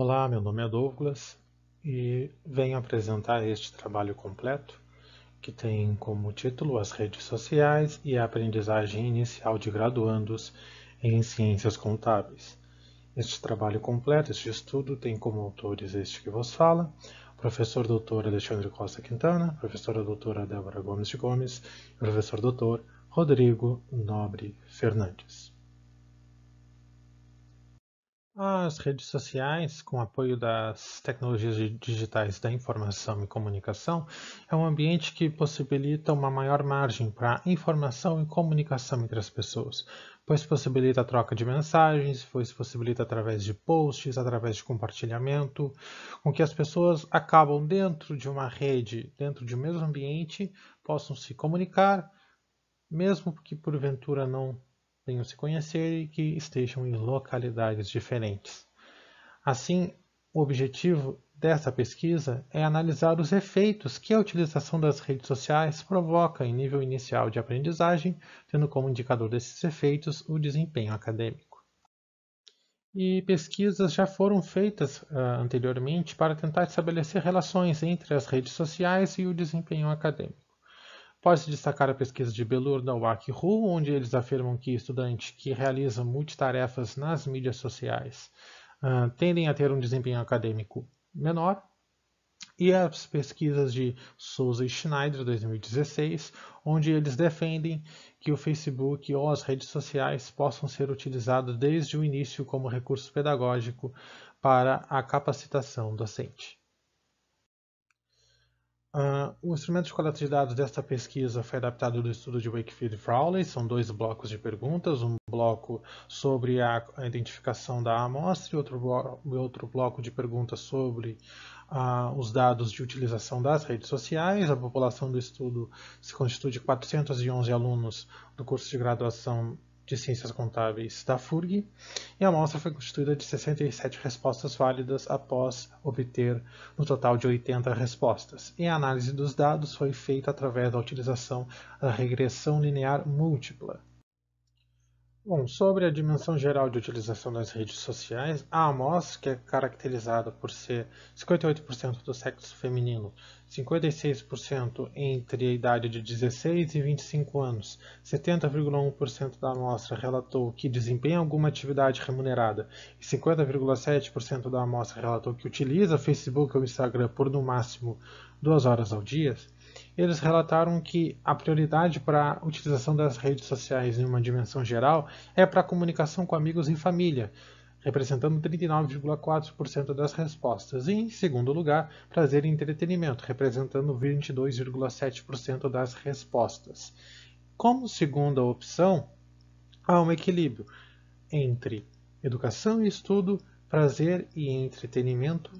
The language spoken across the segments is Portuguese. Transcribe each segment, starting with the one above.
Olá, meu nome é Douglas e venho apresentar este trabalho completo que tem como título As redes sociais e a aprendizagem inicial de graduandos em ciências contábeis. Este trabalho completo, este estudo, tem como autores este que vos fala, professor doutor Alexandre Costa Quintana, professora doutora Débora Gomes de Gomes e professor doutor Rodrigo Nobre Fernandes. As redes sociais, com apoio das tecnologias digitais da informação e comunicação, é um ambiente que possibilita uma maior margem para informação e comunicação entre as pessoas, pois possibilita a troca de mensagens, pois possibilita através de posts, através de compartilhamento, com que as pessoas acabam dentro de uma rede, dentro de um mesmo ambiente, possam se comunicar, mesmo que porventura não venham se conhecer e que estejam em localidades diferentes. Assim, o objetivo dessa pesquisa é analisar os efeitos que a utilização das redes sociais provoca em nível inicial de aprendizagem, tendo como indicador desses efeitos o desempenho acadêmico. E pesquisas já foram feitas uh, anteriormente para tentar estabelecer relações entre as redes sociais e o desempenho acadêmico. Pode-se destacar a pesquisa de Belur da WAC-RU, onde eles afirmam que estudantes que realizam multitarefas nas mídias sociais uh, tendem a ter um desempenho acadêmico menor, e as pesquisas de Souza e Schneider, 2016, onde eles defendem que o Facebook ou as redes sociais possam ser utilizados desde o início como recurso pedagógico para a capacitação docente. Uh, o instrumento de coleta de dados desta pesquisa foi adaptado do estudo de Wakefield e Frawley. São dois blocos de perguntas, um bloco sobre a, identificação da amostra e outro, blo outro bloco de perguntas sobre uh, os dados de utilização das redes sociais. A população do estudo se constitui de 411 alunos do curso de graduação de Ciências Contábeis da FURG, e a amostra foi constituída de 67 respostas válidas após obter um total de 80 respostas. E a análise dos dados foi feita através da utilização da regressão linear múltipla. Bom, sobre a dimensão geral de utilização das redes sociais, a amostra, que é caracterizada por ser 58% do sexo feminino, 56% entre a idade de 16 e 25 anos, 70,1% da amostra relatou que desempenha alguma atividade remunerada e 50,7% da amostra relatou que utiliza Facebook ou Instagram por no máximo duas horas ao dia, eles relataram que a prioridade para a utilização das redes sociais em uma dimensão geral é para a comunicação com amigos e família, representando 39,4% das respostas, e, em segundo lugar, prazer e entretenimento, representando 22,7% das respostas. Como segunda opção, há um equilíbrio entre educação e estudo, prazer e entretenimento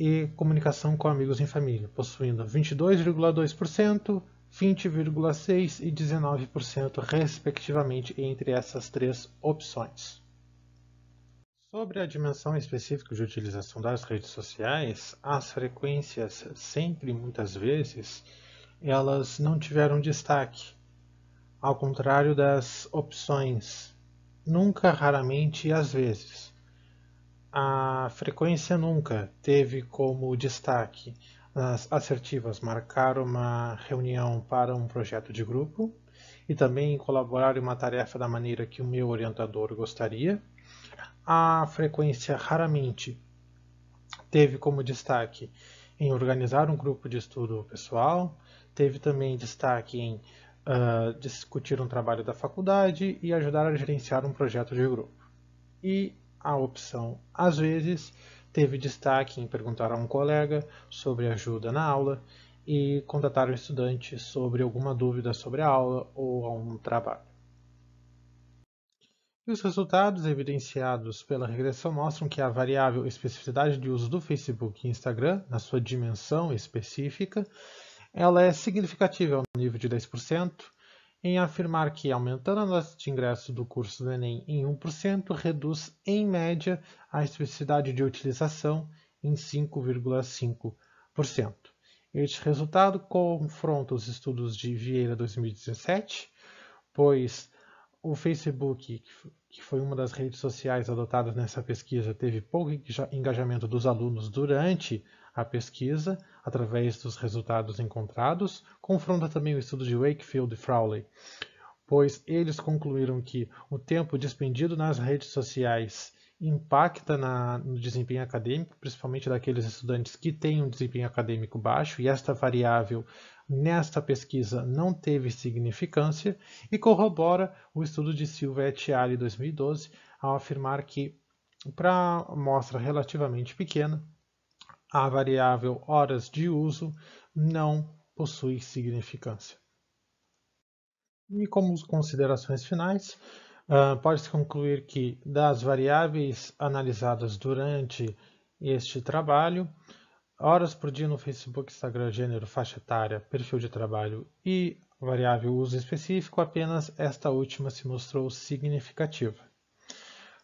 e comunicação com amigos em família, possuindo 22,2%, 20,6% e 19%, respectivamente, entre essas três opções. Sobre a dimensão específica de utilização das redes sociais, as frequências sempre, muitas vezes, elas não tiveram destaque, ao contrário das opções nunca, raramente e às vezes a frequência nunca teve como destaque as assertivas marcar uma reunião para um projeto de grupo e também colaborar em uma tarefa da maneira que o meu orientador gostaria. A frequência raramente teve como destaque em organizar um grupo de estudo pessoal, teve também destaque em uh, discutir um trabalho da faculdade e ajudar a gerenciar um projeto de grupo. E a opção às vezes teve destaque em perguntar a um colega sobre ajuda na aula e contatar o estudante sobre alguma dúvida sobre a aula ou algum trabalho. E os resultados evidenciados pela regressão mostram que a variável especificidade de uso do Facebook e Instagram, na sua dimensão específica, ela é significativa ao nível de 10%, em afirmar que, aumentando a nota de ingresso do curso do Enem em 1%, reduz, em média, a especificidade de utilização em 5,5%. Este resultado confronta os estudos de Vieira 2017, pois o Facebook, que foi uma das redes sociais adotadas nessa pesquisa, teve pouco engajamento dos alunos durante a pesquisa, através dos resultados encontrados, confronta também o estudo de Wakefield e Frowley, pois eles concluíram que o tempo despendido nas redes sociais impacta na, no desempenho acadêmico, principalmente daqueles estudantes que têm um desempenho acadêmico baixo, e esta variável nesta pesquisa não teve significância, e corrobora o estudo de Silva et al. 2012, ao afirmar que, para amostra relativamente pequena, a variável horas de uso não possui significância. E como considerações finais, Uh, Pode-se concluir que, das variáveis analisadas durante este trabalho, horas por dia no Facebook, Instagram, gênero, faixa etária, perfil de trabalho e variável uso específico, apenas esta última se mostrou significativa.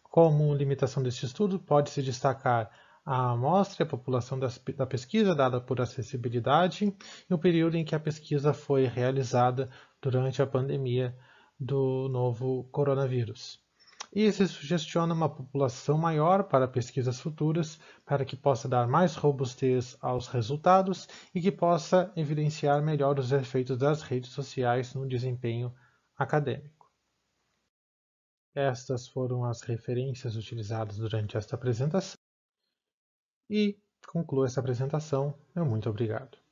Como limitação deste estudo, pode-se destacar a amostra e a população da pesquisa dada por acessibilidade e o período em que a pesquisa foi realizada durante a pandemia do novo coronavírus. E se sugestiona uma população maior para pesquisas futuras, para que possa dar mais robustez aos resultados e que possa evidenciar melhor os efeitos das redes sociais no desempenho acadêmico. Estas foram as referências utilizadas durante esta apresentação. E concluo essa apresentação. Muito obrigado.